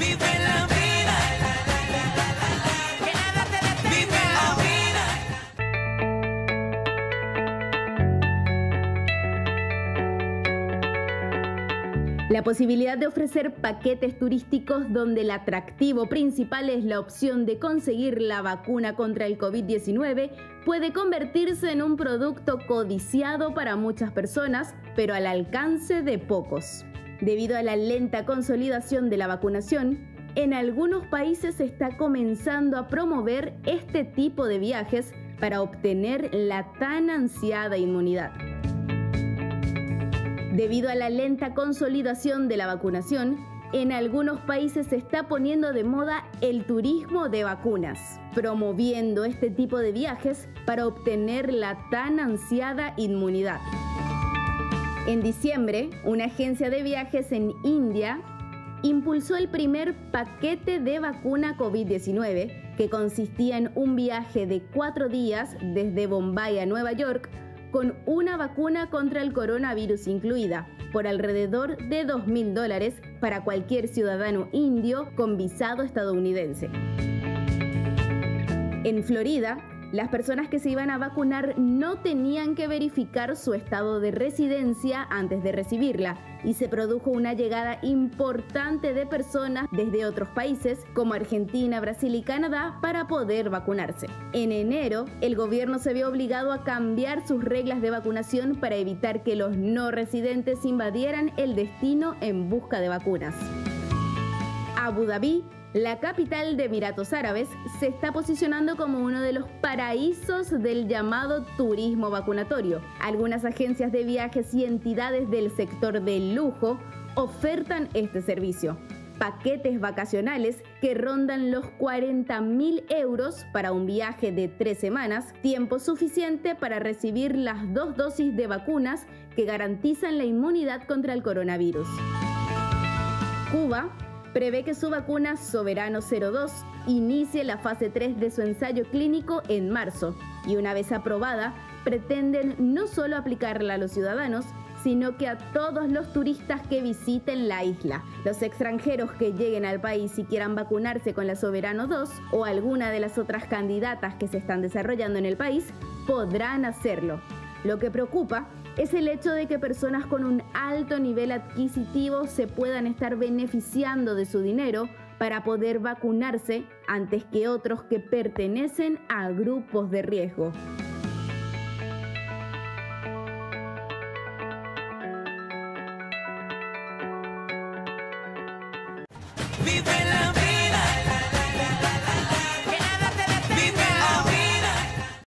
Vive la vida. Que nada te detenga. Vive la vida. La posibilidad de ofrecer paquetes turísticos donde el atractivo principal es la opción de conseguir la vacuna contra el COVID-19 puede convertirse en un producto codiciado para muchas personas, pero al alcance de pocos. Debido a la lenta consolidación de la vacunación, en algunos países se está comenzando a promover este tipo de viajes para obtener la tan ansiada inmunidad. Debido a la lenta consolidación de la vacunación, en algunos países se está poniendo de moda el turismo de vacunas, promoviendo este tipo de viajes para obtener la tan ansiada inmunidad. En diciembre, una agencia de viajes en India impulsó el primer paquete de vacuna COVID-19, que consistía en un viaje de cuatro días desde Bombay a Nueva York con una vacuna contra el coronavirus incluida, por alrededor de 2.000 dólares para cualquier ciudadano indio con visado estadounidense. En Florida, las personas que se iban a vacunar no tenían que verificar su estado de residencia antes de recibirla y se produjo una llegada importante de personas desde otros países como Argentina, Brasil y Canadá para poder vacunarse. En enero, el gobierno se vio obligado a cambiar sus reglas de vacunación para evitar que los no residentes invadieran el destino en busca de vacunas. Abu Dhabi la capital de Emiratos Árabes se está posicionando como uno de los paraísos del llamado turismo vacunatorio. Algunas agencias de viajes y entidades del sector del lujo ofertan este servicio. Paquetes vacacionales que rondan los 40 mil euros para un viaje de tres semanas, tiempo suficiente para recibir las dos dosis de vacunas que garantizan la inmunidad contra el coronavirus. Cuba prevé que su vacuna Soberano 02 inicie la fase 3 de su ensayo clínico en marzo y una vez aprobada, pretenden no solo aplicarla a los ciudadanos, sino que a todos los turistas que visiten la isla. Los extranjeros que lleguen al país y quieran vacunarse con la Soberano 2 o alguna de las otras candidatas que se están desarrollando en el país podrán hacerlo. Lo que preocupa es el hecho de que personas con un alto nivel adquisitivo se puedan estar beneficiando de su dinero para poder vacunarse antes que otros que pertenecen a grupos de riesgo.